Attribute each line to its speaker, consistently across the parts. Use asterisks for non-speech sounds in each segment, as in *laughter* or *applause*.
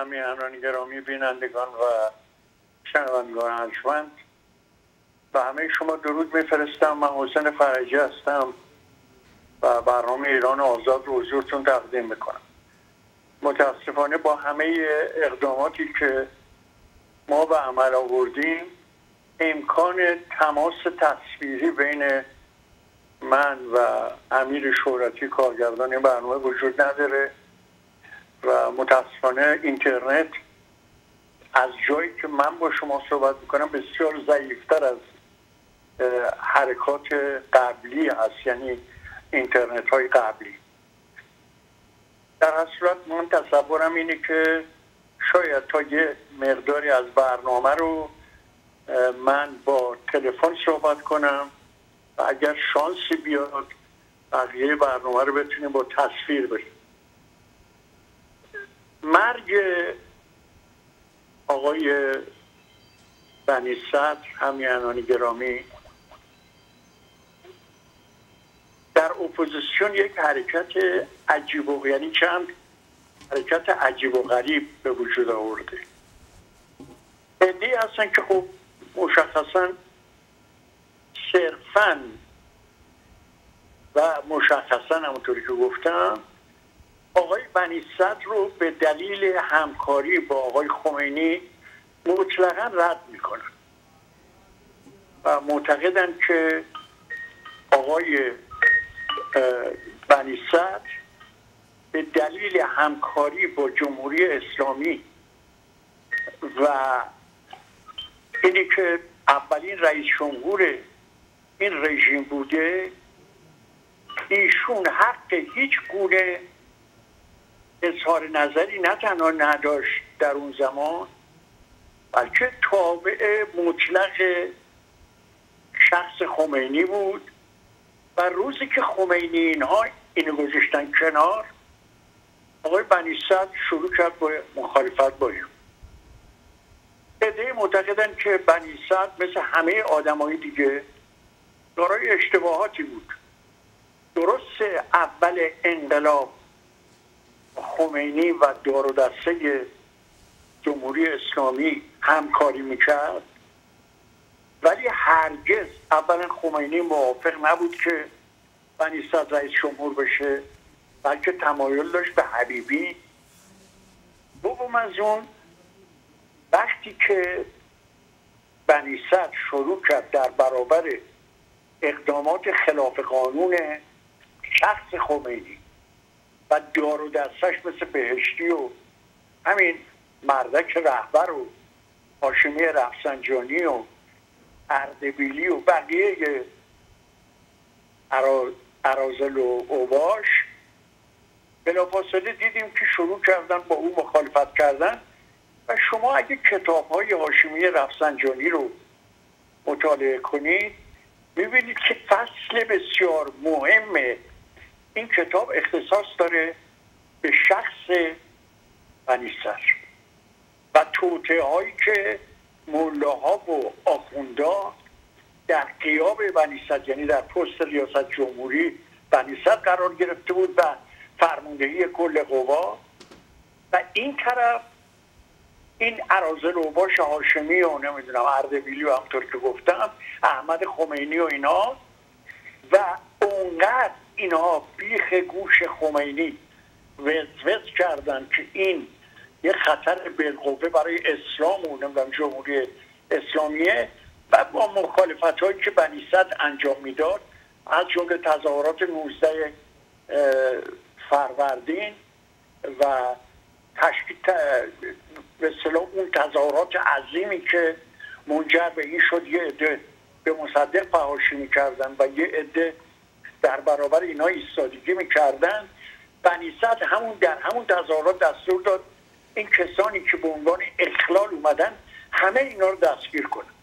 Speaker 1: همیهنان گرامی بینندگان و شنوندگان ارجمند و همه شما درود میفرستم. من حسین فرجی هستم و برنامه ایران آزاد رو حضورتون تقدیم می‌کنم. متاسفانه با همه اقداماتی که ما به عمل آوردیم امکان تماس تصویری بین من و امیر شورتی کارگردان این برنامه وجود نداره. و متاسفانه اینترنت از جایی که من با شما صحبت می‌کنم بسیار ضعیفتر از حرکات قبلی هست یعنی اینترنت های قبلی. در هر صورت من تصورم اینه که شاید تا یه مقداری از برنامه رو من با تلفن صحبت کنم و اگر شانسی بیاد بقیه برنامه رو بتونیم با تصویر بشیم مرگ آقای بنی صدر همیانانی گرامی در اپوزیسیون یک حرکت عجیب و یعنی چند حرکت عجیب و غریب به وجود آورده. ادهی هستن که خب مشخصا صرفا و مشخصا همونطوری که گفتم آقای بنی صدر رو به دلیل همکاری با آقای خمینی مطلقا رد می‌کنن. و معتقدن که آقای بنی صدر به دلیل همکاری با جمهوری اسلامی و اینی که اولین رئیس جمهور این رژیم بوده ایشون حق هیچ گونه اظهار نظری نه تنها نداشت در اون زمان بلکه تابع مطلق شخص خمینی بود. و روزی که خمینی اینها اینو گذاشتن کنار آقای بنی شروع کرد با مخالفت با این عده معتقدن که بنی مثل همه آدمای دیگه دارای اشتباهاتی بود. درست اول انقلاب خمینی و دار و دسته جمهوری اسلامی همکاری می‌کرد. ولی هرگز اولا خمینی موافق نبود که بنی رئیس جمهور بشه بلکه تمایل داشت به حبیبی. دوم از اون وقتی که بنی شروع کرد در برابر اقدامات خلاف قانون شخص خمینی و دار و دستش مثل بهشتی و همین مردک رهبر و هاشمی رفسنجانی و اردبیلی و بقیه ارازل و اوباش. بلافاصله دیدیم که شروع کردن با او مخالفت کردن و شما اگه کتاب های هاشمی رفسنجانی رو مطالعه کنید می‌بینید که فصل بسیار مهم این کتاب اختصاص داره به شخص بنیسر و توته هایی که مولاها و آخوندا در قیاب بنیصد یعنی در پست ریاست جمهوری بنیصد قرار گرفته بود و فرماندهی کل قوا. و این طرف این عرازل و باش هاشمی و نمی‌دونم اردبیلی و همطور که گفتم احمد خمینی و اینا و اونقدر اینا بیخ گوش خمینی وزوز کردن که این یه خطر بالقوه برای اسلام و نمی‌دونم جمهوری اسلامیه و با مخالفت هایی که بنی انجام می‌داد از جمله تظاهرات 19 فروردین و به اون تظاهرات عظیمی که منجر به این شد یه عده به مصدق فهاشی می‌کردن و یه عده در برابر اینا ایستادگی می‌کردن. بنی همون در همون تظاهرات دستور داد. این کسانی که به عنوان اخلال اومدن همه اینا رو دستگیر کنن.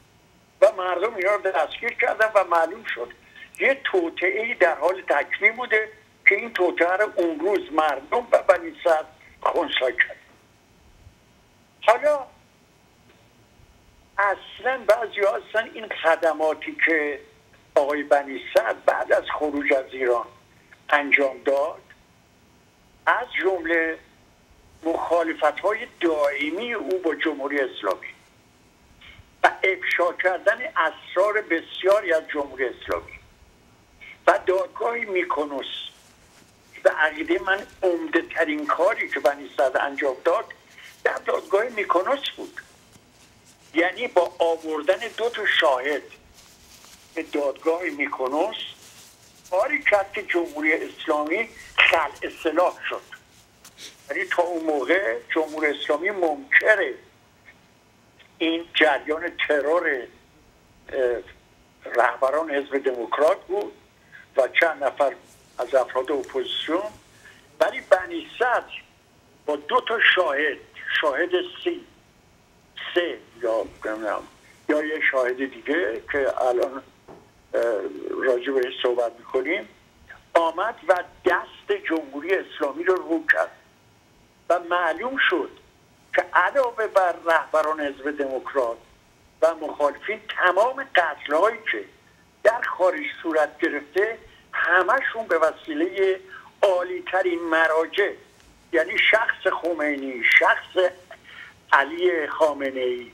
Speaker 1: و مردم اینا رو دستگیر کردن و معلوم شد. یه توطعه در حال تکمیل بوده که این توطعه رو اون روز مردم و بنی صد خونسا کرد. حالا اصلا بعضی هستن این خدماتی که آقای بنی بعد از خروج از ایران انجام داد از جمله مخالفت های دائمی او با جمهوری اسلامی و افشا کردن اسرار بسیاری از جمهوری اسلامی. و دادگاهی میکنوس به عقیده من عمده ترین کاری که بنی صد انجام داد در دادگاه میکنوس بود. یعنی با آوردن دو تا شاهد به دادگاه میکنوس کرد که جمهوری اسلامی خل اصلاح شد. یعنی تا اون موقع جمهوری اسلامی ممکنه این جریان ترور رهبران حزب دموکرات بود و چند نفر از افراد اپوزیسیون. ولی بنی صدر با دو تا شاهد شاهد سی سه یا یا یه شاهد دیگه که الان راجع بهش صحبت می‌کنیم. آمد و دست جمهوری اسلامی رو رو کرد. و معلوم شد که علاوه بر رهبران حزب دموکرات و مخالفین تمام قتلهایی که در خارج صورت گرفته همشون به وسیله عالی ترین مراجع یعنی شخص خمینی شخص علی خامنه ای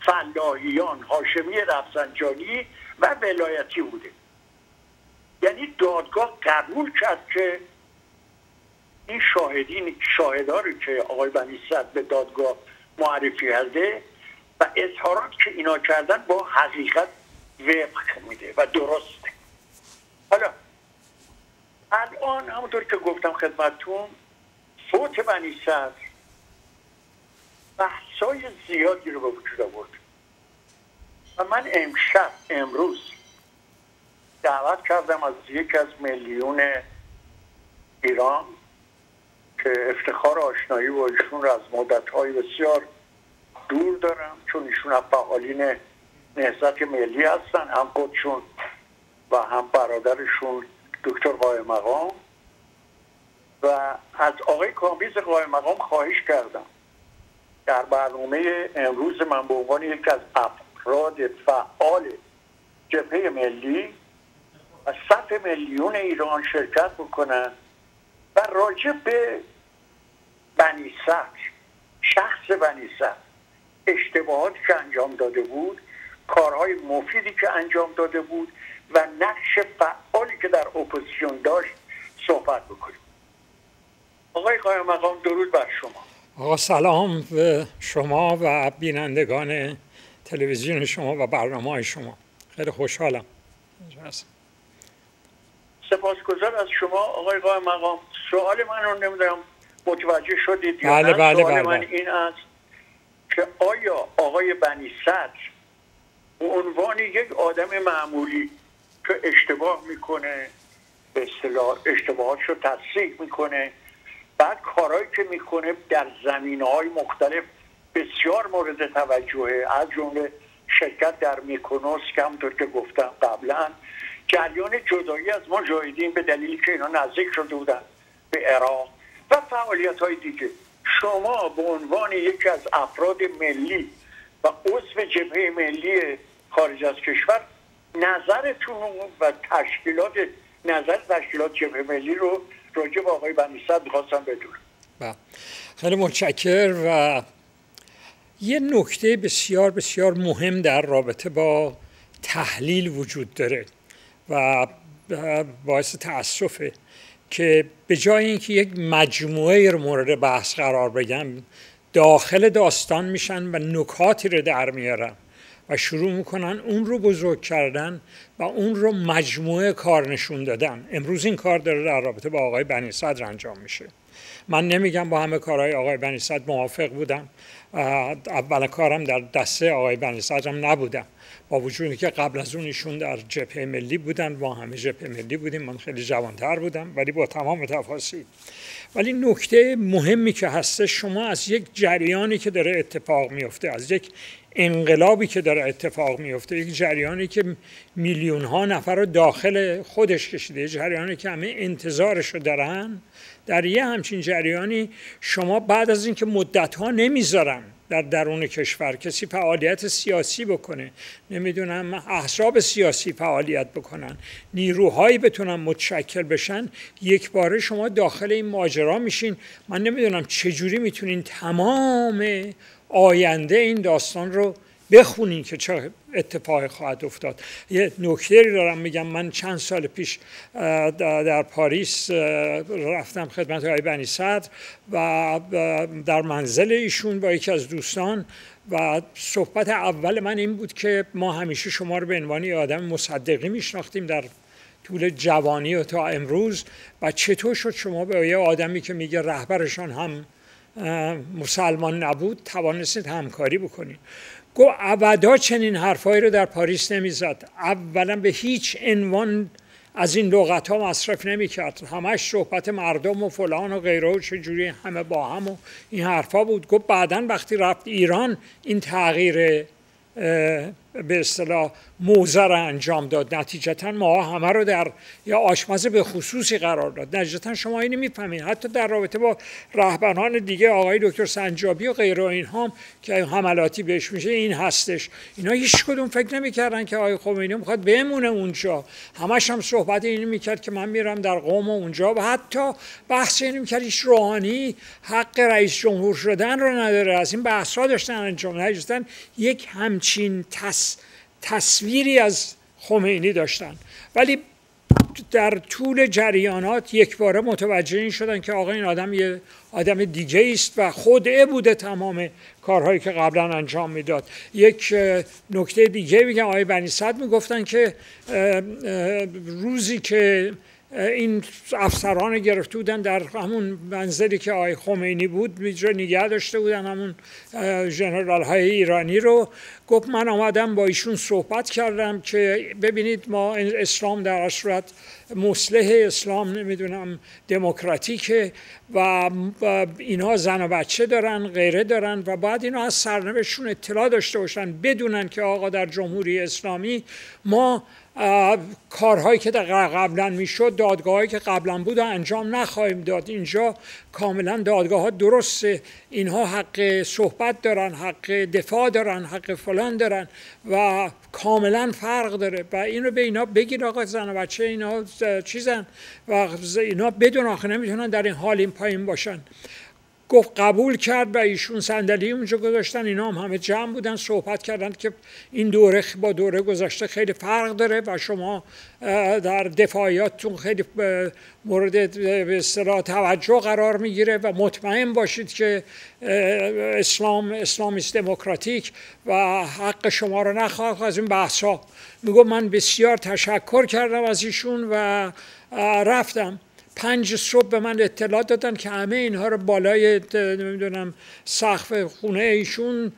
Speaker 1: فلاحیان هاشمی رفسنجانی و ولایتی بوده. یعنی دادگاه قبول کرد که این شاهدین شاهداری که آقای بنی به دادگاه معرفی کرده و اظهارات که اینا کردن با حقیقت وفق میده و درسته. حالا الان همونطور که گفتم خدمتتون فوت بنی صدر بحثای زیادی رو به وجود آورد. و من امشب امروز دعوت کردم از یک از میلیون ایران که افتخار آشنایی با ایشون رو از مدت های بسیار دور دارم چون ایشون از فعالین نهزت ملی هستن هم خودشون و هم برادرشون دکتر قائم مقام. و از آقای کامبیز قائم مقام خواهش کردم. در برنامه امروز من به عنوان یکی از افراد فعال جبهه ملی و صف میلیون ایران شرکت بکنن و راجع به بنی شخص بنی اشتباهاتی که انجام داده بود کارهای مفیدی که انجام داده بود و نقش فعالی که در اپوزیسیون داشت صحبت بکنیم. آقای قایم مقام درود بر شما.
Speaker 2: آقا سلام به شما و بینندگان تلویزیون شما و برنامه های شما. خیلی خوشحالم.
Speaker 1: سپاسگزار از شما آقای قایم مقام. سوال من رو نمی‌دونم متوجه شدید
Speaker 2: بله بله سوال
Speaker 1: بله. من این است که آیا آقای بنی صدر به عنوان یک آدم معمولی که اشتباه می‌کنه به اصطلاح اشتباهات رو تصدیق می‌کنه بعد کارهایی که می‌کنه در زمین های مختلف بسیار مورد توجهه. از جمله شرکت در میکنوس که همونطور که گفتم قبلا جریان جدایی از مجاهدین به دلیلی که اینا نزدیک شده بودن به عراق و فعالیت های دیگه. شما به عنوان یکی از افراد ملی و عضو جبهه ملی خارج از کشور نظرتون و تشکیلات نظر تشکیلات جبهه ملی رو راجع به آقای بنیصد می‌خواستم بدونم.
Speaker 2: بله. خیلی متشکر و یه نکته بسیار بسیار مهم در رابطه با تحلیل وجود داره و باعث تاسفه که به جای اینکه یک مجموعه رو مورد بحث قرار بگم داخل داستان میشن و نکاتی رو در میارن و شروع می‌کنن اون رو بزرگ کردن و اون رو مجموعه کار نشون دادن. امروز این کار داره در رابطه با آقای بنی صدر انجام میشه. من نمیگم با همه کارهای آقای بنی صدر موافق بودم. اول کارم در دسته آقای بنی صدرم نبودم. با وجودی که قبل از اون ایشون در جبهه ملی بودن با همه جبهه ملی بودیم من خیلی جوانتر بودم ولی با تمام تفاصیل. ولی نکته مهمی که هسته شما از یک جریانی که داره اتفاق میفته از یک انقلابی که داره اتفاق میفته یک جریانی که میلیون ها نفر رو داخل خودش کشیده جریانی که همه انتظارش رو دارن در یه همچین جریانی شما بعد از اینکه مدت ها نمی‌ذارن در درون کشور کسی فعالیت سیاسی بکنه نمی‌دونم احزاب سیاسی فعالیت بکنن نیروهایی بتونن متشکل بشن یک باره شما داخل این ماجرا میشین. من نمی‌دونم چجوری می‌تونین تمام آینده این داستان رو بخونین که چه اتفاقی خواهد افتاد. یه نکته دارم میگم من چند سال پیش در پاریس رفتم خدمت های بنی صدر و در منزل ایشون با یکی از دوستان و صحبت اول من این بود که ما همیشه شما رو به عنوان آدم مصدقی میشناختیم در طول جوانی و تا امروز و چطور شد شما به یه آدمی که میگه رهبرشان هم مسلمان نبود توانستید همکاری بکنید. گو ابدا چنین حرفایی رو در پاریس نمی‌زد. اولا به هیچ عنوان از این لغت ها مصرف نمی کرد همش صحبت مردم و فلان و غیره و چجوری همه با هم و این حرفا بود. گفت بعدا وقتی رفت ایران این تغییر به اصطلاح موزه را انجام داد. نتیجتا ما همه رو در یا آشپز به خصوصی قرار داد. نتیجتا شما اینو می‌فهمید حتی در رابطه با رهبران دیگه آقای دکتر سنجابی و غیره اینها که حملاتی بهش میشه این هستش. اینا هیچ کدوم فکر نمی‌کردن که آقای خمینی می‌خواد بمونه اونجا. همش هم صحبت اینو می‌کرد که من میرم در قوم اونجا. و حتی بحث اینو می‌کرد هیچ روحانی حق رئیس جمهور شدن رو نداره. از این بحث ها داشتن انجام یک همچین تص تصویری از خمینی داشتن. ولی در طول جریانات یک باره متوجه این شدن که آقا این آدم یه آدم دیگه است و خوده بوده تمام کارهایی که قبلا انجام می‌داد. یک نکته دیگه میگم آقای بنی صد می‌گفتن که روزی که این افسران گرفته بودن در همون منزلی که آقای خمینی بود بیجا نگه داشته بودن همون جنرال های ایرانی رو. گفت من آمدم با ایشون صحبت کردم که ببینید ما اسلام در صورت مصلح اسلام نمی‌دونم دموکراتیکه و اینها زن و بچه دارن غیره دارن و بعد اینا از سرنوشتشون اطلاع داشته باشن بدونن که آقا در جمهوری اسلامی ما کارهایی که قبلا می‌شد دادگاهایی که قبلا بود انجام نخواهیم داد. اینجا کاملا دادگاه ها درسته. اینها حق صحبت دارن حق دفاع دارن حق فلان دارن و کاملا فرق داره. و اینو به اینا بگید آقا زن و بچه اینا چیزن و اینا بدون آخه نمی‌تونن در این حال این پایین باشن. گفت قبول کرد و ایشون صندلی اونجا گذاشتن اینا هم همه جمع بودن صحبت کردن که این دوره با دوره گذاشته خیلی فرق داره و شما در دفاعیاتتون خیلی مورد به توجه قرار می‌گیره و مطمئن باشید که اسلام اسلامیست دموکراتیک و حق شما رو نخواهد از این بحث ها میگو من بسیار تشکر کردم از ایشون و رفتم. پنج صبح به من اطلاع دادن که همه اینها رو بالای نمی‌دونم سقف خونه ایشون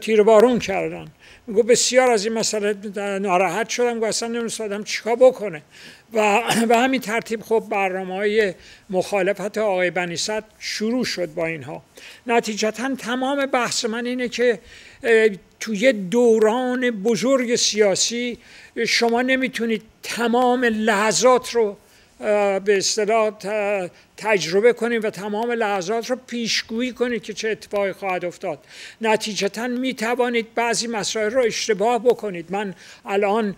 Speaker 2: تیربارون کردن. میگو بسیار از این مسئله ناراحت شدم. و اصلا نمیستادم چیکار بکنه. و *clears throat* به همین ترتیب خب برنامه های مخالفت آقای بنیست شروع شد با اینها. نتیجتا تمام بحث من اینه که توی دوران بزرگ سیاسی شما نمی‌تونید تمام لحظات رو به اصطلاح تجربه کنید و تمام لحظات رو پیشگویی کنید که چه اتفاقی خواهد افتاد. نتیجتا می توانید بعضی مسائل رو اشتباه بکنید. من الان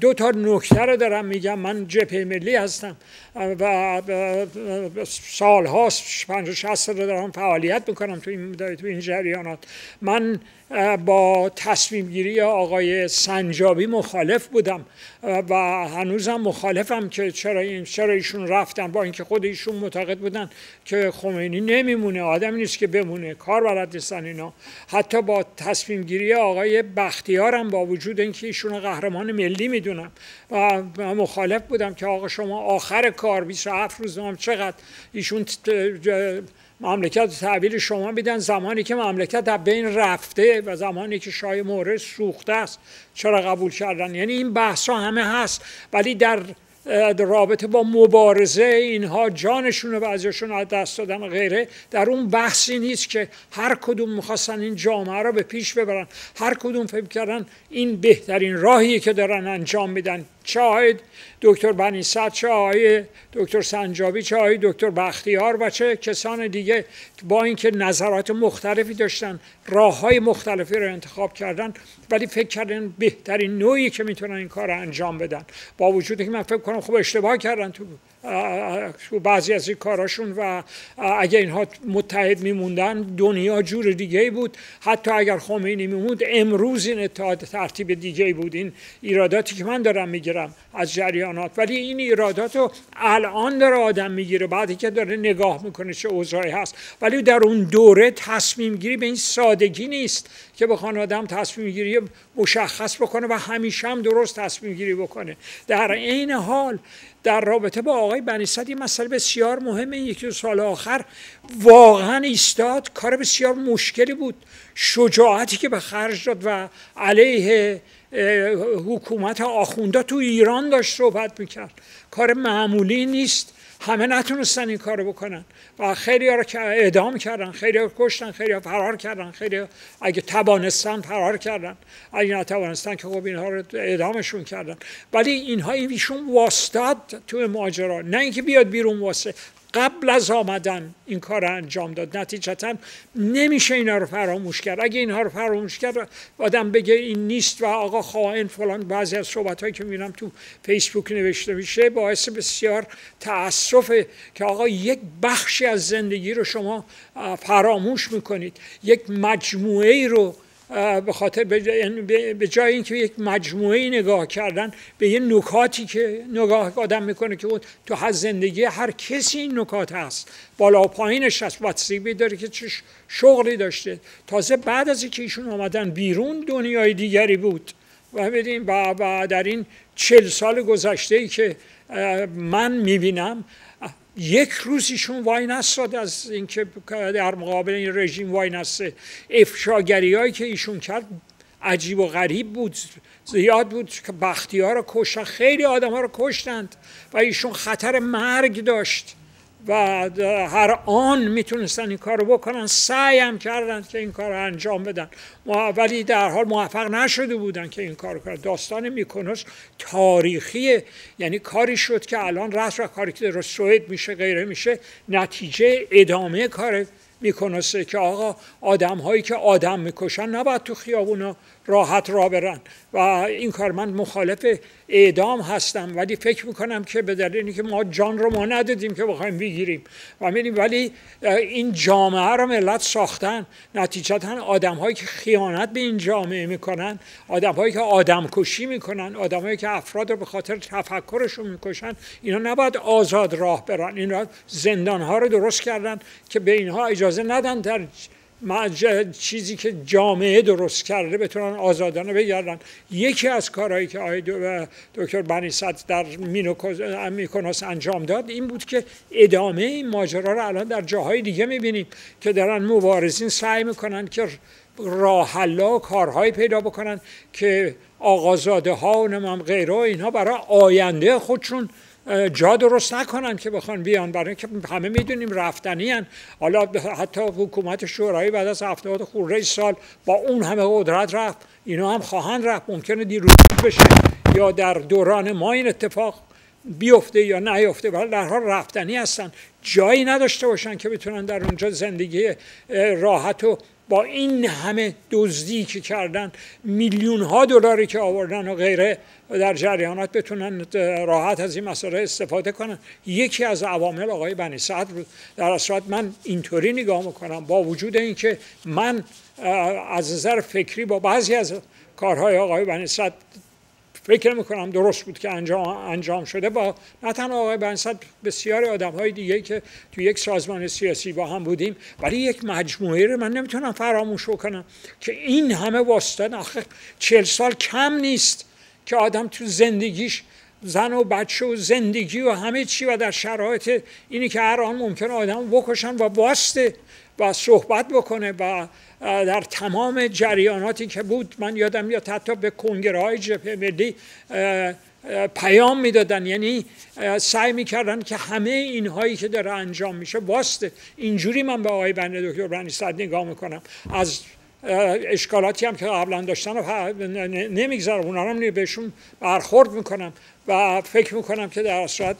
Speaker 2: دو تا نکته رو دارم میگم. من جبهه ملی هستم و سالهاست پنج و شست رو دارم فعالیت می‌کنم تو این, تو این جریانات. من با تصمیم گیری آقای سنجابی مخالف بودم و هنوزم مخالفم که چرا, این چرا ایشون رفتن. با اینکه خود ایشون معتقد بودن که خمینی نمیمونه آدم نیست که بمونه کار بلد نیستن اینا. حتی با تصمیم گیری آقای بختیارم با وجود اینکه ایشون قهرمان ملی می‌دونم. و مخالف بودم که آقا شما آخر کار 27 روز هم چقدر؟ ایشون مملکت تحویل شما میدن. زمانی که مملکت در بین رفته و زمانی که شای مورد سوخته است چرا قبول کردن؟ یعنی این بحث ها همه هست. ولی در رابطه با مبارزه اینها جانشون و بعضیشون از دست دادن و غیره. در اون بحثی نیست که هر کدوم می‌خواستن این جامعه رو به پیش ببرن. هر کدوم فکر کردن این بهترین راهیه که دارن انجام میدن. چه آقای دکتر بنیصد چه آقای دکتر سنجابی چه آقای دکتر بختیار و چه کسان دیگه با اینکه نظرات مختلفی داشتن راه های مختلفی رو انتخاب کردن ولی فکر کردن بهترین نوعی که می‌تونن این کار رو انجام بدن. با وجودی که من فکر کنم خوب اشتباه کردن تو بعضی از این کاراشون و اگر اینها متحد میموندن دنیا جور دیگه بود. حتی اگر خمینی میموند امروز این اتحاد ترتیب دیگه بود. این ایراداتی که من دارم می‌گیرم از جریانات. ولی این ایرادات رو الان داره آدم می‌گیره. بعدی که داره نگاه می‌کنه چه اوضاعی هست. ولی در اون دوره تصمیم گیری به این سادگی نیست که بخوان آدم تصمیم گیری مشخص بکنه و همیشه هم درست تصمیم گیری بکنه. در عین حال در رابطه با آقای بنیصد یه مسئله بسیار مهمه یکی سال آخر. واقعا ایستاد کار بسیار مشکلی بود. شجاعتی که به خرج داد و علیه حکومت آخوندا تو ایران داشت صحبت می‌کرد. کار معمولی نیست. همه نتونستن این کارو بکنن. و خیلی رو اعدام کردن خیلی ها کشتن خیلی ها فرار کردن خیلی اگه توانستن فرار کردن. اگه نتوانستن که خب اینها رو اعدامشون کردن. ولی اینها ایشون واستاد تو ماجرا. نه اینکه بیاد بیرون واسه قبل از آمدن این کار رو انجام داد. نتیجتا نمیشه اینا رو فراموش کرد. اگه اینها رو فراموش کرد آدم بگه این نیست و آقا خائن فلان بعضی از صحبت هایی که می‌بینم تو فیسبوک نوشته میشه باعث بسیار تاسفه که آقا یک بخشی از زندگی رو شما فراموش می‌کنید. یک مجموعه ای رو به خاطر به جای اینکه یک مجموعه نگاه کردن به یه نکاتی که نگاه آدم می‌کنه که تو هر زندگی هر کسی این نکات هست. بالا و پایینش هست. واتسیبی داره که چه شغلی داشته. تازه بعد از اینکه ایشون آمدن بیرون دنیای دیگری بود. و بدین و در این چل سال گذشته ای که من می‌بینم یک روزیشون وای نستاد از اینکه در مقابل این رژیم وای نسته افشاگری هایی که ایشون کرد عجیب و غریب بود زیاد بود که بختی ها رو کشتن خیلی آدم ها رو کشتند و ایشون خطر مرگ داشت. و هر آن می‌تونستن این کار رو بکنن سعی هم کردن که این کار رو انجام بدن. ولی در حال موفق نشده بودن که این کار کنن. داستان میکنوس تاریخی یعنی کاری شد که الان رست و کاری که در سوئد میشه غیره میشه نتیجه ادامه کار میکنسته که آقا آدم هایی که آدم می‌کشن نباید تو خیابونا راحت را برن. و این کار من مخالف اعدام هستم. ولی فکر می‌کنم که به دلیل که ما جان رو ما ندادیم که بخوایم بگیریم. و میدیم ولی این جامعه رو ملت ساختن نتیجتا آدم هایی که خیانت به این جامعه می‌کنن آدم هایی که آدم کشی می‌کنن آدم هایی که افراد رو به خاطر تفکرشون می‌کشن اینا نباید آزاد راه برن. اینا زندان ها رو درست کردن که به اینها اجازه ندن در چیزی که جامعه درست کرده بتونن آزادانه بگردن. یکی از کارهایی که آقای دکتر بنی در میکناس انجام داد این بود که ادامه این ماجرا رو الان در جاهای دیگه می‌بینیم که دارن مبارزین سعی می‌کنن که راه و کارهایی پیدا بکنن که آقازاده ها و غیره اینها برای آینده خودشون جا درست نکنن که بخوان بیان. برای که همه می‌دونیم رفتنی هن. حالا حتی حکومت شورایی بعد از هفتاد خورده سال با اون همه قدرت رفت. اینا هم خواهند رفت. ممکنه دیروز بشه یا در دوران ما این اتفاق بیفته یا نیفته. ولی در حال رفتنی هستن. جایی نداشته باشن که بتونن در اونجا زندگی راحت و با این همه دزدی که کردن میلیون ها دلاری که آوردن و غیره در جریانات بتونن راحت از این مسئله استفاده کنن. یکی از عوامل آقای بنی سعد بود. در اصلات من اینطوری نگاه می‌کنم. با وجود اینکه من از نظر فکری با بعضی از کارهای آقای بنی سعد فکر می‌کنم درست بود که انجام, انجام شده با نه تنها آقای بنسد بسیاری آدم های دیگه که تو یک سازمان سیاسی با هم بودیم ولی یک مجموعه رو من نمی‌تونم فراموش کنم که این همه واسطن آخه چل سال کم نیست که آدم تو زندگیش زن و بچه و زندگی و همه چی و در شرایط اینی که هر آن ممکن آدم بکشن و واسطه. و صحبت بکنه و در تمام جریاناتی که بود من یادم میاد حتی به کنگره های جبهه ملی پیام می‌دادن. یعنی سعی می‌کردن که همه اینهایی که داره انجام میشه واسطه اینجوری من به آقای بنده دکتر برنی صد نگاه می‌کنم. از اشکالاتی هم که قبلا داشتن نمی‌گذارم اونا هم بهشون برخورد می‌کنم و فکر می‌کنم که در صورت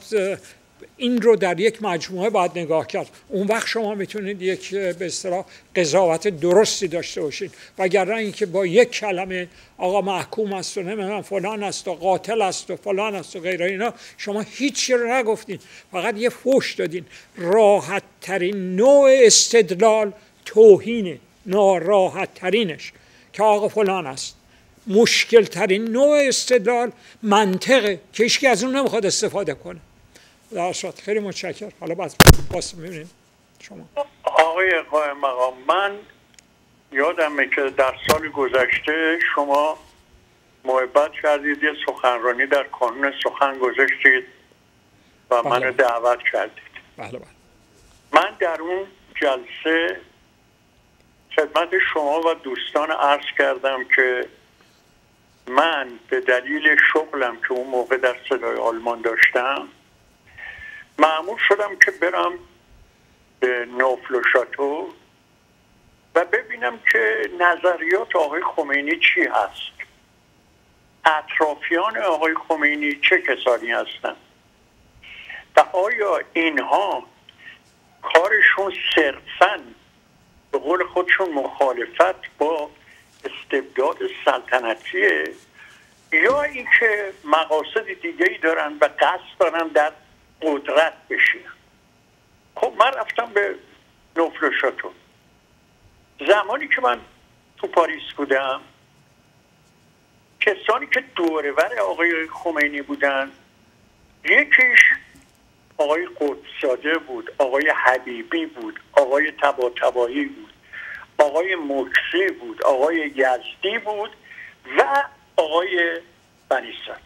Speaker 2: این رو در یک مجموعه باید نگاه کرد. اون وقت شما می‌تونید یک به اصطلاح قضاوت درستی داشته باشید وگرنه اینکه با یک کلمه آقا محکوم است و نمی‌دونم فلان است و قاتل است و فلان است و غیره اینا شما هیچی رو نگفتین. فقط یه فوش دادین. راحت ترین نوع استدلال توهینه. ناراحت ترینش که آقا فلان است. مشکل ترین نوع استدلال منطقه که از اون نمی‌خواد استفاده کنه. در خیلی متشکر حالا باز باز می‌بینیم شما
Speaker 1: آقای قائم مقام من یادمه که در سال گذشته شما محبت کردید یه سخنرانی در کانون سخن گذاشتید و بله. منو دعوت کردید
Speaker 2: بله بله.
Speaker 1: من در اون جلسه خدمت شما و دوستان عرض کردم که من به دلیل شغلم که اون موقع در صدای آلمان داشتم معمول شدم که برم به نوفل و شاتو و ببینم که نظریات آقای خمینی چی هست. اطرافیان آقای خمینی چه کسانی هستند؟ و آیا اینها کارشون صرفا به قول خودشون مخالفت با استبداد سلطنتیه یا اینکه مقاصد دیگه ای دارن و قصد دارن در قدرت بشینن خب من رفتم به نفل شاتو زمانی که من تو پاریس بودم کسانی که دورور آقای خمینی بودن یکیش آقای قدساده بود آقای حبیبی بود آقای تبا تبایی بود آقای مکسی بود آقای یزدی بود و آقای بنیسات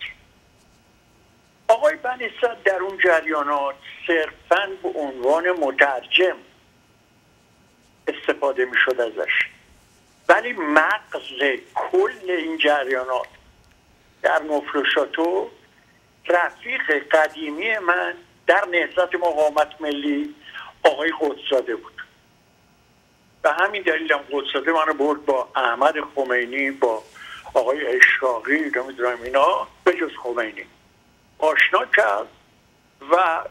Speaker 1: آقای بنیسات در اون جریانات صرفا به عنوان مترجم استفاده می شد ازش. ولی مغز کل این جریانات در نفرشاتو رفیق قدیمی من در نهضت مقاومت ملی آقای قدساده بود. به همین دلیل هم قدساده منو برد با احمد خمینی با آقای اشراقی نمی‌دونم اینا به جز خمینی. آشنا کرد و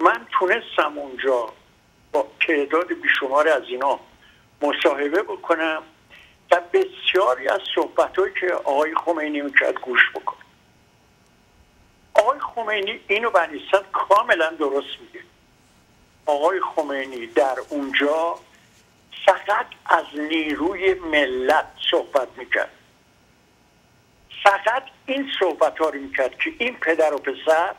Speaker 1: من تونستم اونجا با تعداد بیشمار از اینا مصاحبه بکنم و بسیاری از صحبت که آقای خمینی می‌کرد گوش بکنم. آقای خمینی اینو بنیستد کاملا درست میگه. آقای خمینی در اونجا فقط از نیروی ملت صحبت می‌کرد. فقط این صحبت ها رو می‌کرد که این پدر و پسر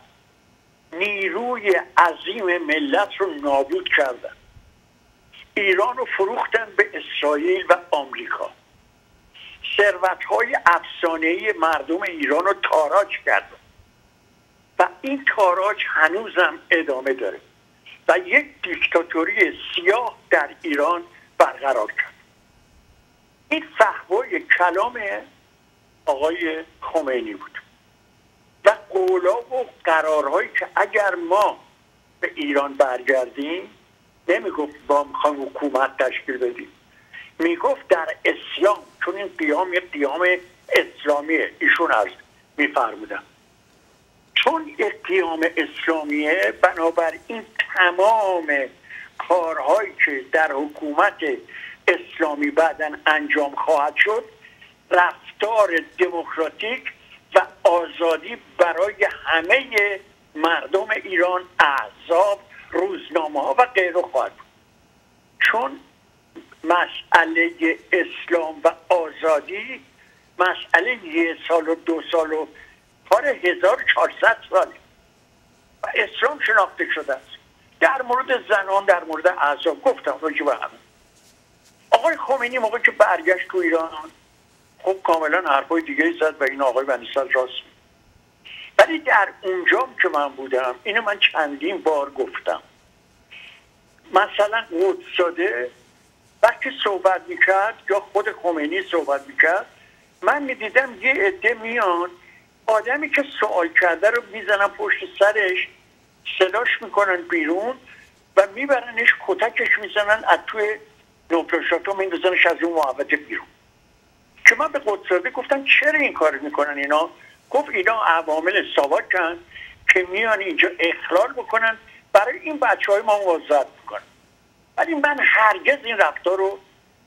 Speaker 1: نیروی عظیم ملت رو نابود کردن. ایران رو فروختن به اسرائیل و آمریکا. ثروت های افسانه مردم ایران رو تاراج کردن. و این تاراج هنوزم ادامه داره. و یک دیکتاتوری سیاه در ایران برقرار کرد. این فهوای کلام آقای خمینی بود. و قولا و قرارهایی که اگر ما به ایران برگردیم نمی‌گفت با می‌خوام حکومت تشکیل بدیم. می‌گفت در اسلام چون این قیام یک قیام اسلامیه ایشون از میفرمودن. چون یک قیام اسلامیه بنابراین تمام کارهایی که در حکومت اسلامی بعدا انجام خواهد شد رفتار دموکراتیک و آزادی برای همه مردم ایران احزاب روزنامه ها و غیره خواهد چون مسئله اسلام و آزادی مسئله یه سال و دو سال و کار 1400 ساله. و اسلام شناخته شده است. در مورد زنان در مورد اعضاب گفتم راجع به همه آقای خمینی موقع که برگشت تو ایران خب کاملا حرفای دیگه زد و این آقای بنیسال راست ولی در اونجا که من بودم اینو من چندین بار گفتم. مثلا قدساده وقتی صحبت می‌کرد یا خود خمینی صحبت می‌کرد من می‌دیدم یه عده میان آدمی که سوال کرده رو می‌زنن پشت سرش صداش می‌کنن بیرون و میبرنش کتکش می‌زنن از توی نوپرشاتو میندازنش از اون محوطه بیرون. که من به قدساده گفتم چرا این کار می‌کنن اینا؟ گفت اینا عوامل ساواکن که میان اینجا اخلال بکنن. برای این بچه های ما موظت می‌کنن. ولی من هرگز این رفتار رو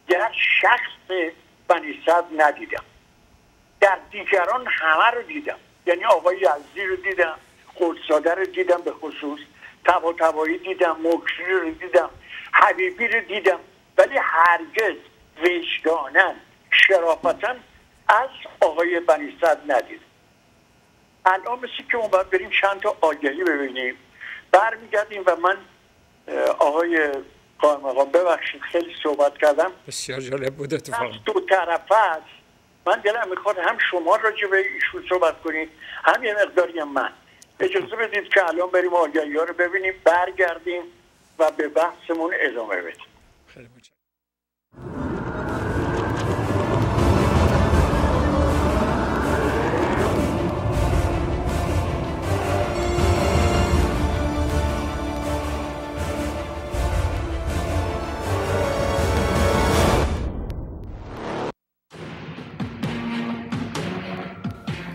Speaker 1: در شخص بنی ندیدم. در دیگران همه رو دیدم. یعنی آقای یزدی رو دیدم خودساده رو دیدم به خصوص تبا تبایی دیدم مکری رو دیدم حبیبی رو دیدم. ولی هرگز وجدانن شرافتا از آقای بنی ندیدم الان مثل که اون باید بریم چند تا آگهی ببینیم. برمیگردیم و من آقای قائم مقام ببخشید خیلی صحبت کردم.
Speaker 2: بسیار جالب بود اتفاق
Speaker 1: دو طرف است. من دلم می‌خواد هم شما راجع به ایشون صحبت کنید هم یه مقداری من. اجازه بدید که الان بریم آگهی ها رو ببینیم برگردیم و به بحثمون ادامه بدیم.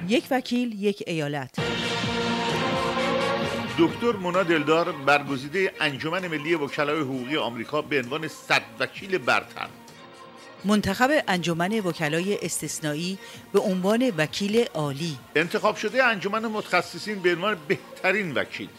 Speaker 3: یک وکیل یک ایالت.
Speaker 4: دکتر مونا دلدار برگزیده انجمن ملی وکلای حقوقی آمریکا به عنوان صد وکیل برتر
Speaker 3: منتخب انجمن وکلای استثنایی به عنوان وکیل عالی.
Speaker 4: انتخاب شده انجمن متخصصین به عنوان بهترین وکیل.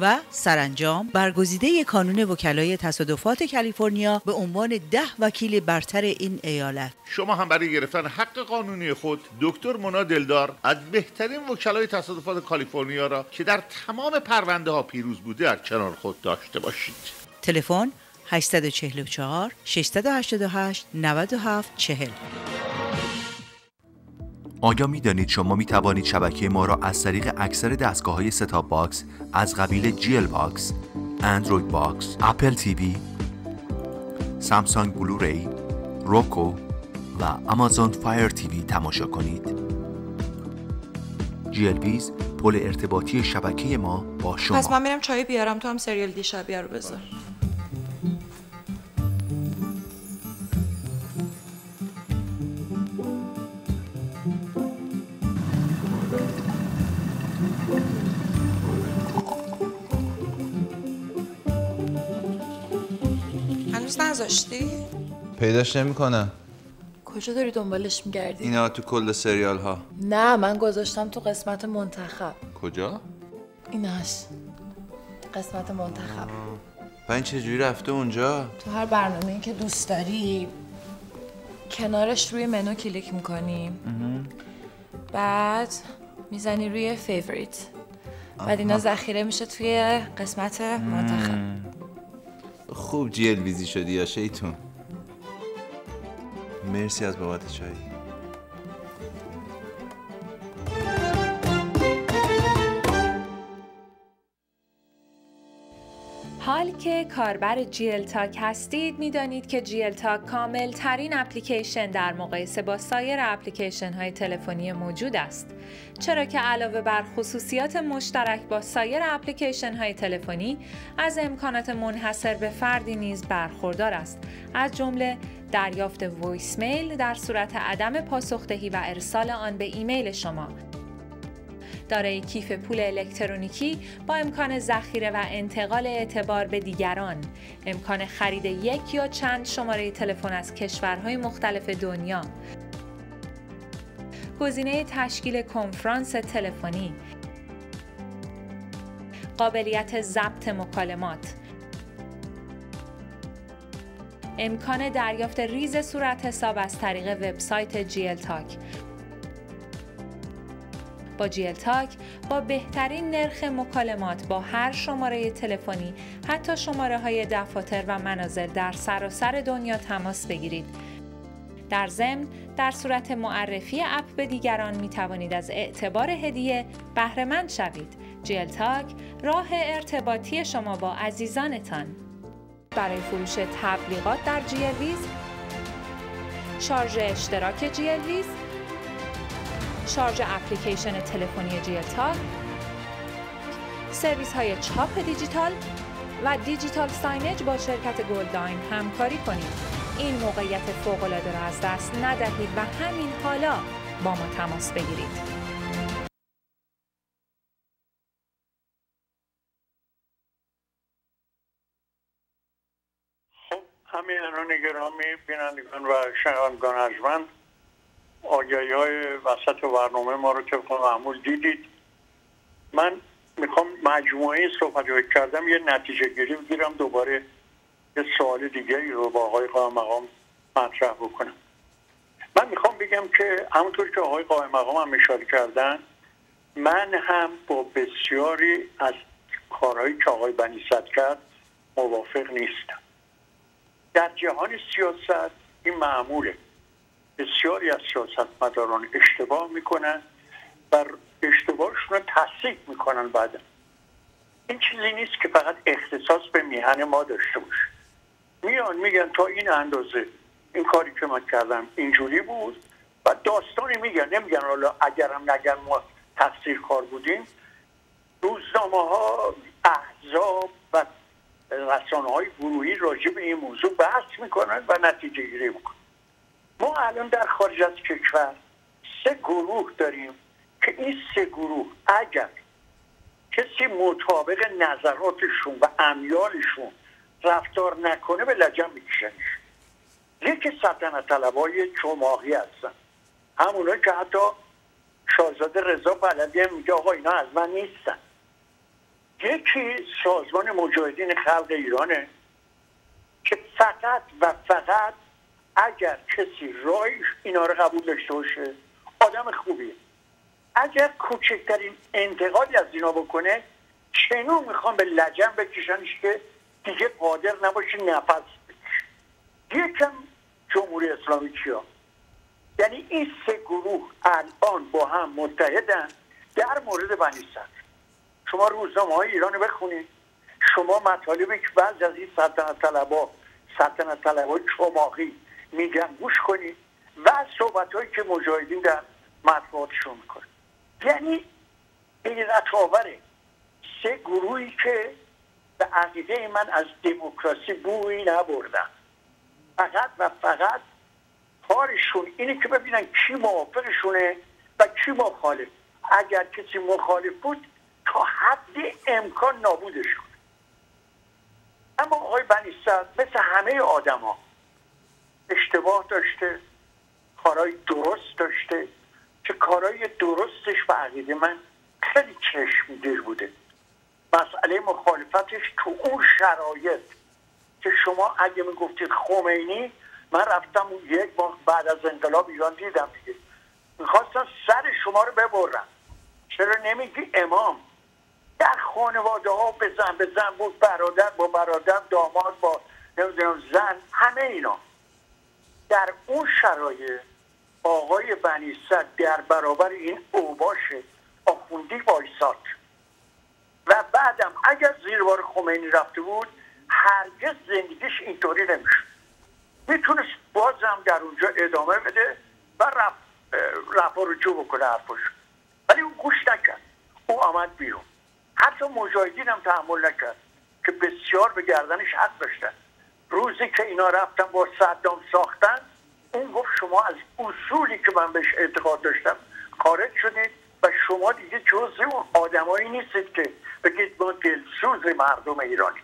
Speaker 3: و سرانجام برگزیده کانون وکلای تصادفات کالیفرنیا به عنوان ده وکیل برتر این ایالت.
Speaker 4: شما هم برای گرفتن حق قانونی خود دکتر مونا دلدار از بهترین وکلای تصادفات کالیفرنیا را که در تمام پرونده ها پیروز بوده در کنار خود داشته باشید.
Speaker 3: تلفن 844 688 97 40
Speaker 5: آیا می دانید شما می توانید شبکه ما را از طریق اکثر دستگاه های set-top box از قبیل جیل باکس، اندروید باکس، Apple TV، سامسونگ Blu-ray، روکو و آمازون Fire TV تماشا کنید؟ جیل ویز پل ارتباطی شبکه ما با شما
Speaker 6: پس من میرم چای بیارم تو هم سریال دیشب رو بذار نذاشتی؟
Speaker 7: پیداش نمی‌کنم.
Speaker 6: کجا داری دنبالش میگردی؟
Speaker 7: اینا تو کل سریال ها
Speaker 6: نه من گذاشتم تو قسمت منتخب.
Speaker 7: کجا؟
Speaker 6: ایناش قسمت منتخب.
Speaker 7: و این چجوری رفته اونجا؟
Speaker 6: تو هر برنامه که دوست داری کنارش روی منو کلیک می‌کنی. بعد می‌زنی روی favorite بعد اینا ذخیره میشه توی قسمت منتخب.
Speaker 7: خوب جیل ویزی شدی یا شیطون؟ مرسی از بابت چایی.
Speaker 8: حال که کاربر جیل تاک هستید. می‌دانید که جیل تاک کامل ترین اپلیکیشن در مقایسه با سایر اپلیکیشن های تلفنی موجود است. چرا که علاوه بر خصوصیات مشترک با سایر اپلیکیشن های تلفنی از امکانات منحصر به فردی نیز برخوردار است. از جمله دریافت voicemail در صورت عدم پاسخدهی و ارسال آن به ایمیل شما. دارای کیف پول الکترونیکی با امکان ذخیره و انتقال اعتبار به دیگران. امکان خرید یک یا چند شماره تلفن از کشورهای مختلف دنیا. گزینه تشکیل کنفرانس تلفنی. قابلیت ضبط مکالمات. امکان دریافت ریز صورت حساب از طریق وبسایت جیل تاک. جیل تاک با بهترین نرخ مکالمات با هر شماره تلفنی حتی شماره های دفاتر و منازل در سراسر دنیا تماس بگیرید در ضمن در صورت معرفی اپ به دیگران می توانید از اعتبار هدیه بهرهمند شوید. جیل تاک راه ارتباطی شما با عزیزانتان برای فروش تبلیغات در جیل ویز شارژ اشتراک جیل ویز شارژ اپلیکیشن تلفنی جیل تاک سرویس های چاپ دیجیتال و digital signage با شرکت گلداین همکاری کنید. این موقعیت فوق العاده را از دست ندهید و همین حالا با ما تماس بگیرید.
Speaker 1: خب، همین گرامی بینندگان و شنوندگان ارجمند. آگهی های وسط برنامه ما رو طبق معمول دیدید. من می‌خوام مجموعه صحبت رو کردم یه نتیجه گیری بگیرم دوباره یه سوال دیگری رو با آقای قائم مقام مطرح بکنم. من می‌خوام بگم که همونطور که آقای قائم مقام هم اشاره کردن من هم با بسیاری از کارهایی که آقای بنی کرد موافق نیستم. در جهان سیاست این معموله. بسیاری از سیاستمداران اشتباه می‌کنن و اشتباهشون رو تصدیق می‌کنن بعد. این چیزی نیست که فقط اختصاص به میهن ما داشته باشه. میان میگن تا این اندازه این کاری که من کردم اینجوری بود و داستانی میگن. نمیگن حالا اگرم نگن ما تقصیر کار بودیم. روزنامه ها احزاب و رسانه های گروهی راجع به این موضوع بحث می‌کنن و نتیجه گیری می‌کنن. ما الان در خارج از کشور سه گروه داریم که این سه گروه اگر کسی مطابق نظراتشون و امیالشون رفتار نکنه به لجن میکشنش. یکی سلطنت طلبای چماقی هستن. همونایی که حتی شاهزاده رضا پهلوی میگه آقا اینا از من نیستن. یکی سازمان مجاهدین خلق ایرانه که فقط و فقط اگر کسی رایش اینا رو قبول داشته باشه آدم خوبیه. اگر کوچکترین انتقادی از اینا بکنه چنون می‌خوام به لجن بکشنش که دیگه قادر نباشه نفس بکشه. یکم جمهوری اسلامی کیا؟ یعنی این سه گروه الان با هم متحدن در مورد بنی شما روزنامه های ایران بخونید. شما مطالبی که بعض از این سلطنت طلبا سلطنت طلبا چماقی میگن گوش کنید و صحبت هایی که مجاهدین در مطبوعاتشون می‌کنه یعنی حیرت آوره سه گروهی که به عقیده من از دموکراسی بویی نبردن. فقط و فقط کارشون اینه که ببینن کی موافقشونه و کی مخالف. اگر کسی مخالف بود تا حد امکان نابودش کنه. اما آقای بنیستد مثل همه آدما اشتباه داشته کارهای درست داشته. که کارهای درستش به عقیده من خیلی چشمگیر بوده. مسئله مخالفتش تو اون شرایط که شما اگه می‌گفتید خمینی من رفتم یک ماه بعد از انقلاب ایران دیدم دیگه. می‌خواستم سر شما رو ببرم. چرا نمیگی امام؟ در خانواده ها زن به زن بود برادر با برادر داماد با نمی‌دونم زن همه اینا. در اون شرایط آقای بنیصد در برابر این اوباش آخوندی وایساد. و بعدم اگر زیر بار خمینی رفته بود هرگز زندگیش اینطوری نمیشه می‌تونست بازم در اونجا ادامه بده و رفت رو جو بکنه حرفش ولی اون گوش نکرد. او آمد بیرون. حتی مجاهدین هم تحمل نکرد که بسیار به گردنش حق داشتن. روزی که اینا رفتن با صدام ساختن اون گفت شما از اصولی که من بهش اعتقاد داشتم خارج شدید و شما دیگه جزء اون آدمایی نیستید که بگید ما دلسوز مردم ایرانی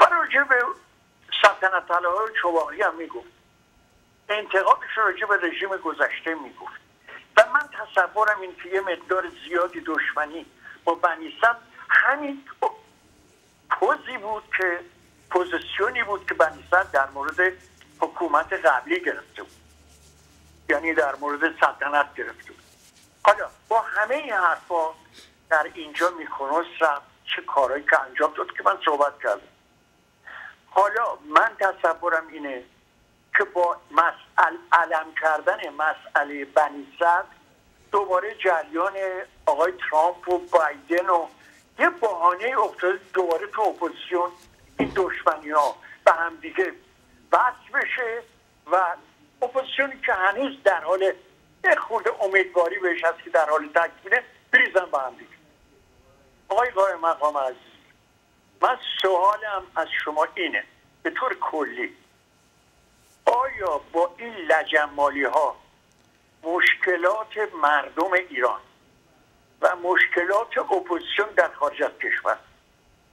Speaker 1: و راجع به سلطنت طلبه چواقی هم می‌گفت. انتقادش راجع به رژیم گذشته می‌گفت. و من تصورم این که یه مقدار زیادی دشمنی با بنیسم همین پوزی بود که پوزیسیونی بود که بنیسد در مورد حکومت قبلی گرفته بود. یعنی در مورد سلطنت گرفته بود. حالا با همه این حرفا در اینجا میکنوس رفت چه کارهایی که انجام داد که من صحبت کردم. حالا من تصورم اینه که با مسئله علم کردن مسئله بنی دوباره جریان آقای ترامپ و بایدن و یه بهانه افتاده دوباره تو اپوزیسیون این دشمنی ها به هم دیگه پخش بشه و اپوزیسیونی که هنوز در حال یه خورده امیدواری بهش هست که در حال تکمیله بریزن به هم دیگه. آقای قائم مقام عزیز من سوالم از شما اینه به طور کلی آیا با این لجمالی ها مشکلات مردم ایران و مشکلات اپوزیسیون در خارج از کشور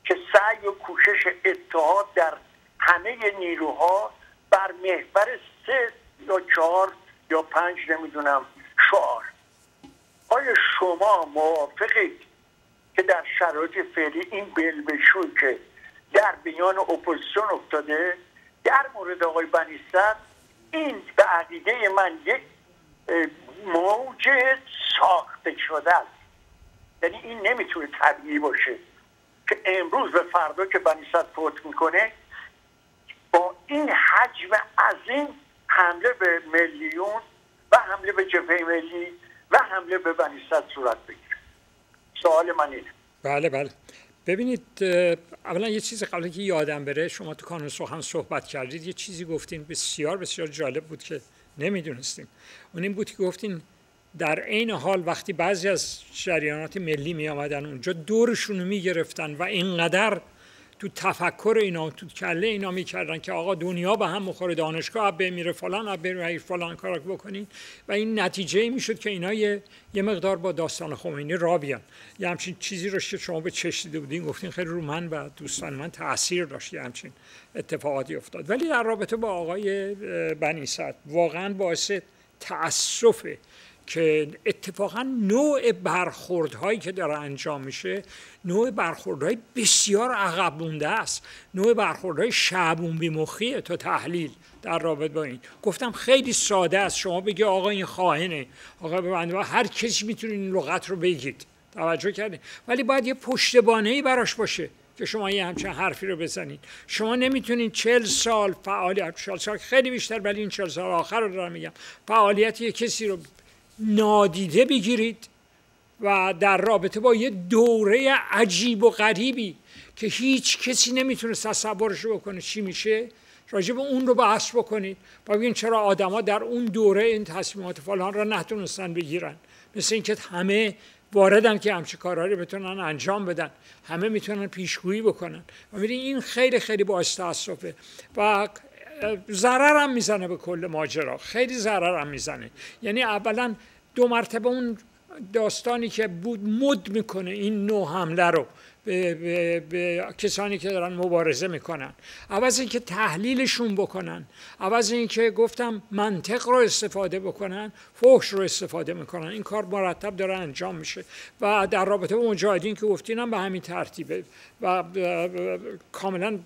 Speaker 1: که سعی و کوشش اتحاد در همه نیروها بر محور سه یا چهار یا پنج نمی‌دونم شعار. آیا شما موافقید که در شرایط فعلی این بلبشوی که در بیان اپوزیسیون افتاده در مورد آقای بنیستر این به عقیده من یک موج ساخته شده است؟ یعنی این نمی‌تونه طبیعی باشه. که امروز به فردا که بنیستر فوت می‌کنه با این حجم عظیم حمله به میلیون و حمله به جبهه ملی و حمله به بنیستر صورت بگیره. سوال من اینه.
Speaker 2: بله بله. ببینید اولا یه چیز قبل که یادم بره شما تو کانون سخن صحبت کردید یه چیزی گفتین بسیار بسیار جالب بود که نمی‌دونستیم. اون این بود که گفتین در عین حال وقتی بعضی از جریانات ملی می آمدن اونجا دورشون می گرفتن و اینقدر تو تفکر اینا تو کله اینا می‌کردن که آقا دنیا به هم مخوره دانشگاه به میره فلان اب میره فلان کار بکنین. و این نتیجه می‌شد که اینا یه, یه مقدار با داستان خمینی را بیان. یه همچین چیزی رو که شما به چش دیده بودین گفتین خیلی رو من و دوستان من تاثیر داشت یه همچین اتفاقاتی افتاد. ولی در رابطه با آقای بنی واقعا باعث تاسفه که اتفاقا نوع برخوردهایی که داره انجام میشه نوع برخوردهای بسیار عقب مونده است. نوع برخوردهای شعبون بیمخیه تا تحلیل در رابطه با این. گفتم خیلی ساده است. شما بگی آقا این خواهنه آقا به هر کسی می‌تونه این لغت رو بگید. توجه کرده ولی باید یه پشتبانه ای براش باشه که شما یه همچین حرفی رو بزنید. شما نمی‌تونید چل سال فعالیت چل سال خیلی بیشتر ولی این چل سال آخر رو دارم میگم. فعالیت یه کسی رو نادیده بگیرید و در رابطه با یه دوره عجیب و غریبی که هیچ کسی نمی‌تونه تصورش بکنه چی میشه راجب اون رو بحث بکنید و ببین چرا آدما در اون دوره این تصمیمات فلان را نتونستن بگیرن. مثل اینکه همه واردن که همچه کارهایی رو بتونن انجام بدن. همه می‌تونن پیشگویی بکنن. و میدین این خیلی خیلی باعث تاسفه و ضرر هم می‌زنه به کل ماجرا. خیلی ضرر هم می‌زنه. یعنی اولا دو مرتبه اون داستانی که بود مد می‌کنه این نوع حمله رو به, به, به کسانی که دارن مبارزه می‌کنن. عوض اینکه تحلیلشون بکنن. عوض اینکه گفتم منطق رو استفاده بکنن فحش رو استفاده می‌کنن. این کار مرتب داره انجام میشه. و در رابطه با مجاهدین که گفتینم به همین ترتیبه. و کاملا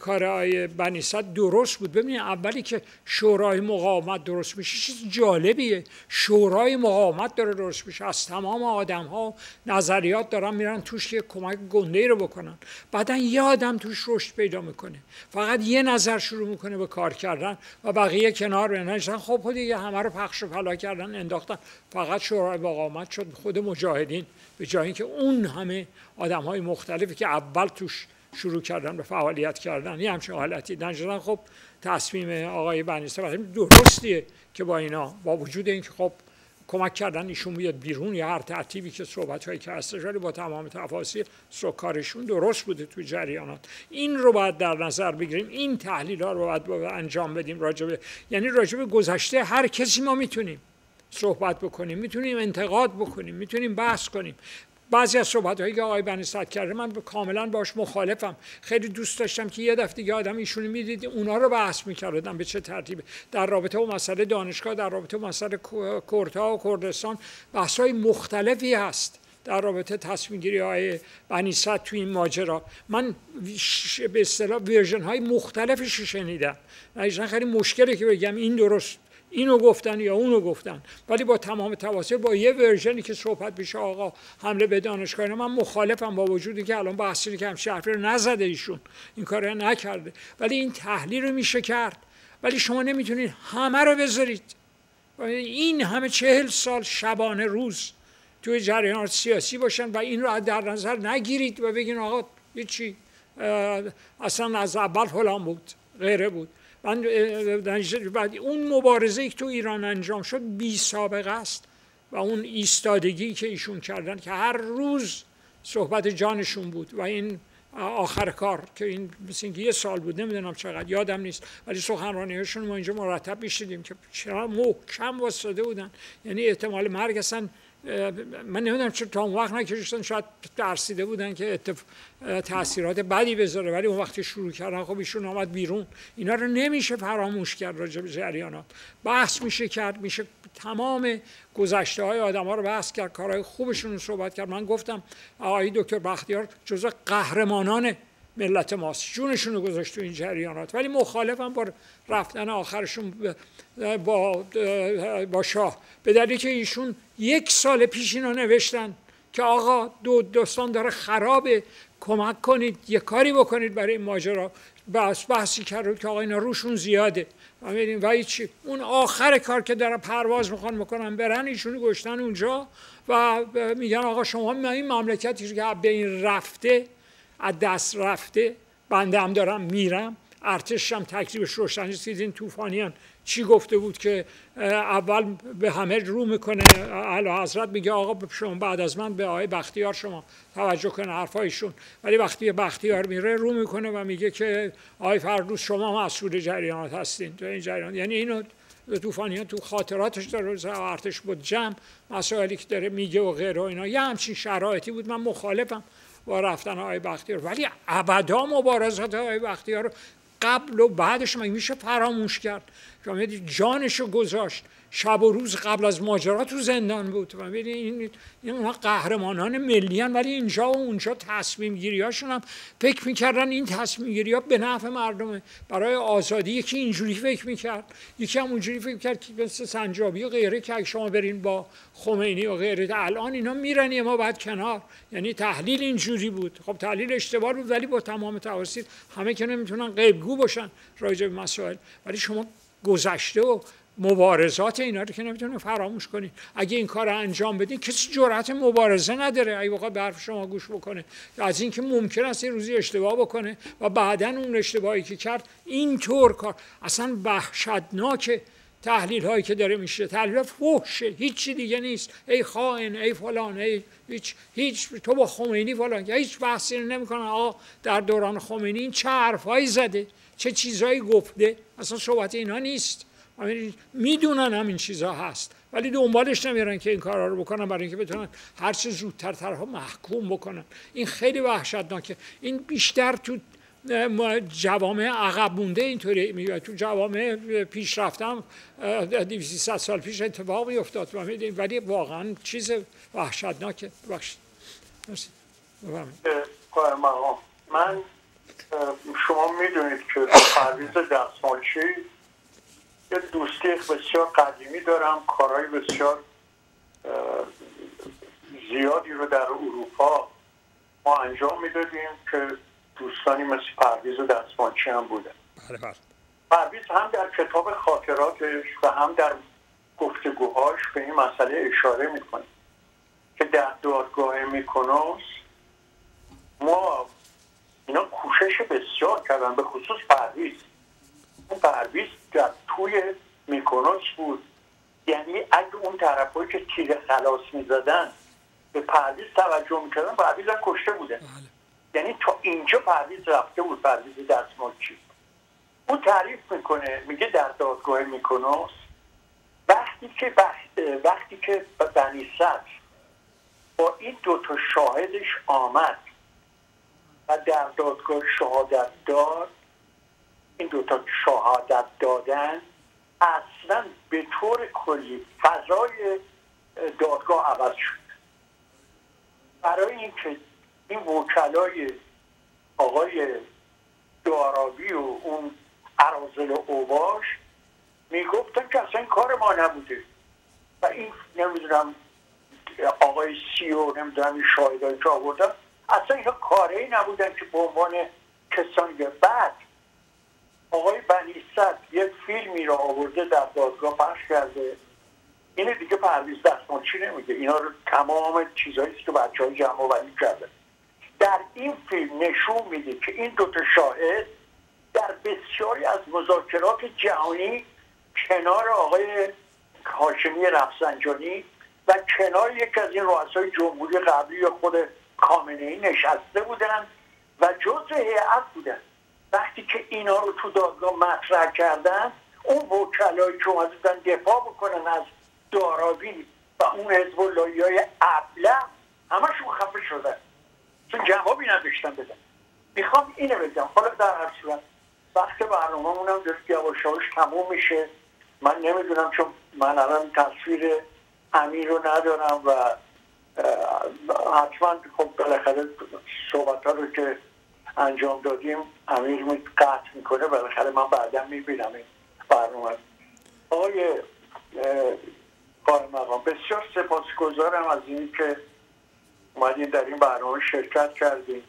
Speaker 2: کار آقای بنی درست بود. ببینید اولی که شورای مقاومت درست میشه چیز جالبیه. شورای مقاومت داره درست میشه. از تمام آدم ها نظریات دارن میرن توش که کمک گنده رو بکنن. بعدا یه آدم توش رشد پیدا می‌کنه. فقط یه نظر شروع می‌کنه به کار کردن و بقیه کنار بنشن خب دیگه همه رو پخش و پلا کردن انداختن. فقط شورای مقاومت شد. خود مجاهدین به جای اینکه اون همه آدم های مختلفی که اول توش شروع کردن به فعالیت کردن. یه همچین حالتی نجدن خب تصمیم آقای بنیسته درستیه که با اینا با وجود اینکه خب کمک کردن ایشون بیاد بیرون یا هر ترتیبی که صحبت هایی که هستش با تمام تفاصیل سکارشون درست بوده تو جریانات. این رو باید در نظر بگیریم. این تحلیل ها رو باید انجام بدیم راجبه یعنی راجبه گذشته هر کسی ما می‌تونیم صحبت بکنیم می‌تونیم انتقاد بکنیم می‌تونیم بحث کنیم. بعضی از صحبت هایی که آقای بنی کرده من کاملا باش مخالفم. خیلی دوست داشتم که یه دفعه دیگه آدم ایشون می‌دید اونا رو بحث می‌کردن به چه ترتیبه در رابطه با مسئله دانشگاه در رابطه با مسئله کردها و کردستان بحث های مختلفی هست در رابطه تصمیم گیری های بنی تو این ماجرا. من به اصطلاح ورژن های مختلفش شنیدم. خیلی مشکلی که بگم این درست اینو گفتن یا اونو گفتن. ولی با تمام تواصل با یه ورژنی که صحبت بشه آقا حمله به دانشگاه من مخالفم با وجودی که الان بحثی که هم شهر رو نزده ایشون. این کار نکرده. ولی این تحلیل رو میشه کرد. ولی شما نمی‌تونید همه رو بذارید. این همه چهل سال شبانه روز توی جریانات سیاسی باشن و این رو در نظر نگیرید و بگین آقا چی اصلا از اول فلان بود غیره بود. بعد اون مبارزه که تو ایران انجام شد بی سابقه است و اون ایستادگی که ایشون کردن که هر روز صحبت جانشون بود و این آخر کار که این مثل اینکه یه سال بود نمی‌دونم چقدر یادم نیست. ولی سخنرانیشون ما اینجا مرتب میشیدیم که چرا محکم واسطه بودن. یعنی احتمال مرگ اصلا من نمی‌دونم چه تا اون وقت نکشیدن شاید درسیده بودن که تاثیرات بدی بذاره ولی اون وقتی شروع کردن خب ایشون آمد بیرون. اینا رو نمیشه فراموش کرد راجع به جریانات. بحث میشه کرد میشه تمام گذشته های آدم ها رو بحث کرد کارهای خوبشون رو صحبت کرد. من گفتم آقای دکتر بختیار جزء قهرمانان ملت ماست. جونشون رو گذاشت تو این جریانات. ولی مخالفم با رفتن آخرشون با, با شاه. به دلیل که ایشون یک سال پیش اینو نوشتن که آقا دو دوستان داره خرابه کمک کنید یه کاری بکنید برای این ماجرا. بحث بحثی کرد که آقا اینا روشون زیاده. و و چی اون آخر کار که داره پرواز می‌خوان می‌کنن برن ایشون گشتن اونجا و میگن آقا شما این مملکتی که به این رفته از دست رفته بنده هم دارم میرم. ارتش هم تکلیفش روشن این طوفانیان. چی گفته بود که اول به همه رو می‌کنه اعلی حضرت میگه آقا شما بعد از من به آقای بختیار شما توجه کنه حرفایشون. ولی وقتی بختیار میره رو می‌کنه و میگه که آقای فردوس شما مسئول جریانات هستین. تو این جریان یعنی اینو طوفانیان تو خاطراتش داره ارتش بود جمع مسائلی که داره میگه و غیره اینا. یه همچین شرایطی بود. من مخالفم. با رفتن آقای بختیار ولی ابدا مبارزات آقای بختیار قبل و بعدش میشه فراموش کرد؟ جانشو گذاشت. شب و روز قبل از ماجرا تو زندان بود. و این اونها قهرمانان ملی ولی اینجا و اونجا تصمیم گیری هاشون هم فکر می‌کردن این تصمیم گیری ها به نفع مردمه برای آزادی. یکی اینجوری فکر می‌کرد یکی هم اونجوری فکر کرد که مثل سنجابی و غیره که شما برین با خمینی و غیره الان اینا میرن ما بعد کنار. یعنی تحلیل اینجوری بود. خب تحلیل اشتباه بود ولی با تمام تواسط همه که نمی‌تونن غیبگو باشن راجع به مسائل. ولی شما گذشته و مبارزات اینا رو که نمی‌تونه فراموش کنید اگه این کار رو انجام بدین کسی جرأت مبارزه نداره. اگه بخواد به حرف شما گوش بکنه. از اینکه ممکن است یه روزی اشتباه بکنه و بعدا اون اشتباهی که کرد اینطور کار. اصلا وحشتناک تحلیل هایی که داره میشه. تحلیل فحشه هیچی دیگه نیست. ای خائن ای فلان ای هیچ هیچ تو با خمینی فلان. هیچ بحثی نمی‌کنه. آقا در دوران خمینی این چه حرفایی زده؟ چه چیزهایی گفته؟ اصلا صحبت اینا نیست. می‌دونن همین چیزها هست. ولی دنبالش نمیرن که این کارها رو بکنن برای اینکه بتونن هر چه زودتر طرف محکوم بکنن. این خیلی وحشتناکه. این بیشتر تو جوامع عقب مونده اینطوری میگه. تو جوامع پیش رفتم 200 سال پیش اتفاقی افتاد. ولی واقعا چیز وحشتناکه. بخشید
Speaker 1: مرسی. من شما می‌دونید که پرویز دستمالچی یه دوستی بسیار قدیمی دارم کارهای بسیار زیادی رو در اروپا ما انجام می‌دادیم که دوستانی مثل پرویز دستمالچی هم بودن بله، بله. پرویز هم در کتاب خاطراتش و هم در گفتگوهاش به این مسئله اشاره می‌کنه که در دادگاه میکونوس ما اینا کوشش بسیار کردن به خصوص پرویز. اون پرویز در توی میکونوس بود. یعنی اگه اون طرفایی که تیر خلاص می‌زدن به پرویز توجه می‌کردن پرویز هم کشته بوده. بله. یعنی تا اینجا پرویز رفته بود پرویز چی او تعریف می‌کنه میگه در دادگاه میکونوس وقتی که وقتی که بنی با این دوتا شاهدش آمد و در دادگاه شهادت داد. این دوتا شهادت دادن اصلا به طور کلی فضای دادگاه عوض شد. برای اینکه این وکلای آقای دارابی و اون عرازل اوباش می‌گفتن که اصلا کار ما نبوده. و این نمی‌دونم آقای سی و نمی‌دونم این شاهدایی که آوردن اصلا اینا کاری نبودن که به عنوان کسانی بعد آقای بنیست یک فیلمی را آورده در دادگاه پخش کرده. اینه دیگه پرویز دستمان چی نمیگه؟ اینا رو تمام چیزهایی که بچه های جمع ولی کرده در این فیلم نشون میده که این دوتا شاهد در بسیاری از مذاکرات جهانی کنار آقای هاشمی رفسنجانی و کنار یکی از این رؤسای جمهوری قبلی خود کامنه ای نشسته بودن و جزء هیئت بودن. وقتی که اینا رو تو دادگاه مطرح کردن اون وکلایی که اومده دفاع بکنن از دارابی و اون حزب های ابله همشون خفه شده چون جوابی نداشتن بدن. می‌خوام اینو بگم. حالا در هر صورت وقت برنامه هم داره یواش تموم میشه. من نمی‌دونم چون من الان تصویر امیر رو ندارم و حتما خب بالاخره صحبت ها رو که انجام دادیم امیر می قطع می‌کنه بالاخره من بعدا می‌بینم این برنامه آقای مقام بسیار سپاسگزارم از این که اومدین در این برنامه شرکت کردیم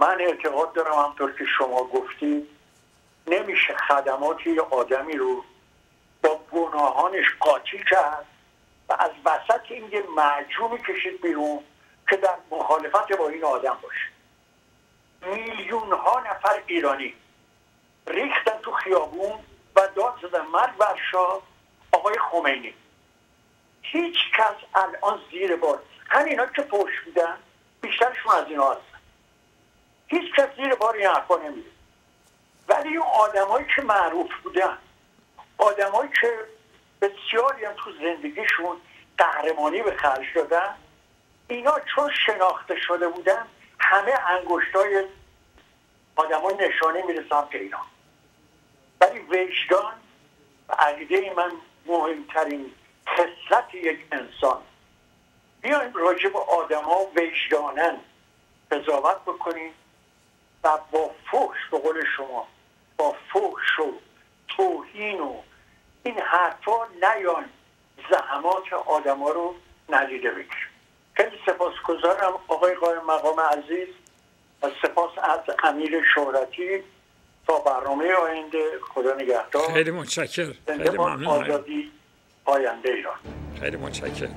Speaker 1: من اعتقاد دارم همطور که شما گفتید نمیشه خدمات یه آدمی رو با گناهانش قاطی کرد. و از وسط این یه معجومی کشید بیرون که در مخالفت با این آدم باشه. میلیون ها نفر ایرانی ریختن تو خیابون و داد زدن. مرگ بر آقای خمینی. هیچ کس الان زیر بار. همینا که پشت میدن بیشترشون از اینا هستن. هیچ کس زیر بار این حرفا نمیده ولی اون آدمایی که معروف بودن آدمایی که بسیاری هم تو زندگیشون قهرمانی به خرج دادن. اینا چون شناخته شده بودن همه انگشتای آدمای نشانه میره سمت اینا. ولی وجدان و عقیده من مهمترین خصلت یک انسان. بیایم راجع به آدما وجدانن قضاوت بکنیم و با فحش به قول شما با فحش و توهین و این حرفا نیان. زحمات آدما رو ندیده بگیریم خیلی سپاسگزارم آقای قایم مقام عزیز و سپاس از امیر شهرتی تا برنامه آینده. خدا نگهدار.
Speaker 2: خیلی متشکر خیلی ممنون
Speaker 1: آزادی آینده ایران.
Speaker 2: خیلی متشکر